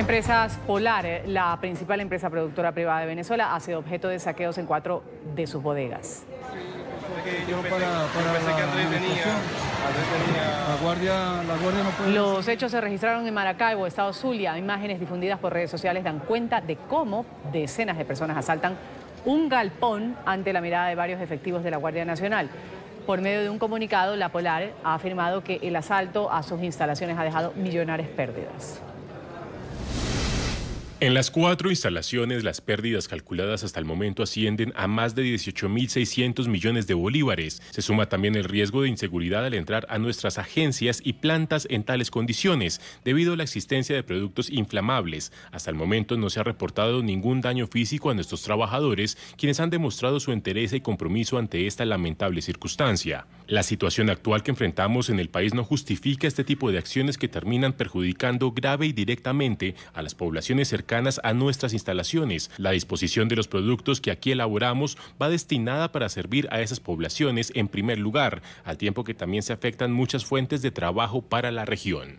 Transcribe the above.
Empresas Polar, eh, la principal empresa productora privada de Venezuela, ha sido objeto de saqueos en cuatro de sus bodegas. Los hechos se registraron en Maracaibo, estado Zulia. Imágenes difundidas por redes sociales dan cuenta de cómo decenas de personas asaltan un galpón ante la mirada de varios efectivos de la Guardia Nacional. Por medio de un comunicado, la Polar ha afirmado que el asalto a sus instalaciones ha dejado millonarias pérdidas. En las cuatro instalaciones, las pérdidas calculadas hasta el momento ascienden a más de 18.600 millones de bolívares. Se suma también el riesgo de inseguridad al entrar a nuestras agencias y plantas en tales condiciones, debido a la existencia de productos inflamables. Hasta el momento no se ha reportado ningún daño físico a nuestros trabajadores, quienes han demostrado su interés y compromiso ante esta lamentable circunstancia. La situación actual que enfrentamos en el país no justifica este tipo de acciones que terminan perjudicando grave y directamente a las poblaciones a nuestras instalaciones. La disposición de los productos que aquí elaboramos va destinada para servir a esas poblaciones en primer lugar, al tiempo que también se afectan muchas fuentes de trabajo para la región.